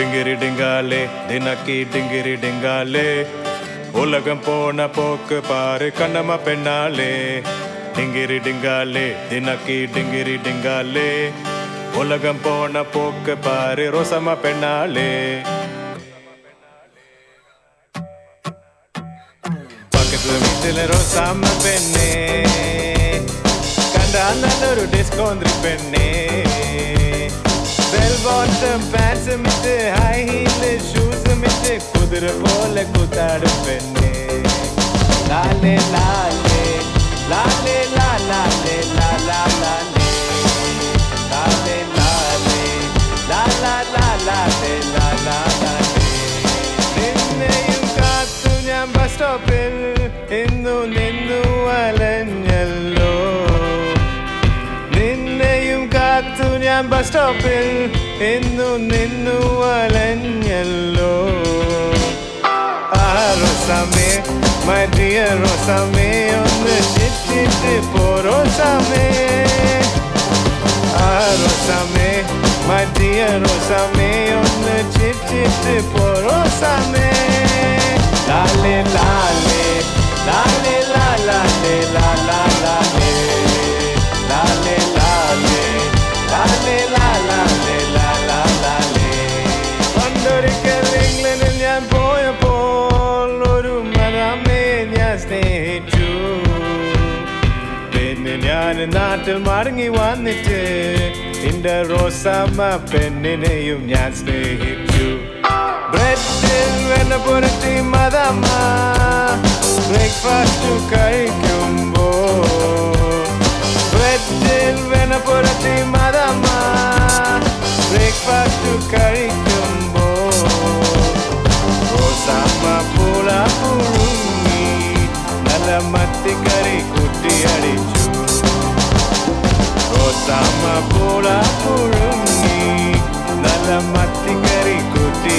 டிங்கிரி டிங்காலே தினக்கி டிங்கிரி டிங்காலே உலகம் போன போக்கு பாரு கண்ணம பெண்ணாலே. டிங்கிரி டிங்காலே தினக்கி டிங்கிரி டிங்காலே உலகம் போன போக்கு பாரு ரோசம பெண்ணாலே. பக்கத்துல வீட்டுல ரோசாம பெண்ணே. கண்டா நல்ல ஒரு டிஸ்கோ வந்துரு பெண்ணே. പാൻസും ഇട്ട് ഹൈ ഹീല് ഷൂസും ഇട്ട് കുതിര പോലെ കുത്താടും പെണ്ണേ ലാലേ ലാലേ ലാലേ ലാ ലാലേ ലാ ലാ ലാലേ ലാലേ ലാലേ ലാ ലാ ലാ ലാലേ ലാ ലാ ലാലേ നിന്നെയും കാത്തു ഞാൻ ബസ് സ്റ്റോപ്പിൽ ഇന്നു നിന്നു അലഞ്ഞല്ലോ സ്റ്റോപ്പിൽ ഇന്നു നിന്നു അലഞ്ഞല്ലോ ആ റോസാമേ മരിയ റോസാമേ ഒന്ന് ചിറ്റിട്ട് പോരോ സമേ ആ റോസാമേ മരിയ റോസാമേ ഒന്ന് ചിറ്റിട്ട് പോരോ ഞാൻ നാട്ടിൽ മടങ്ങി വന്നിട്ട് എന്റെ റോസാമ്മ പെണ്ണിനെയും ഞാൻ സ്നേഹിച്ചു. ബ്രെഡിൽ വെണ്ണ പുരട്ടി മതമ്മ sama bola pulung ni dalam mati kari kuti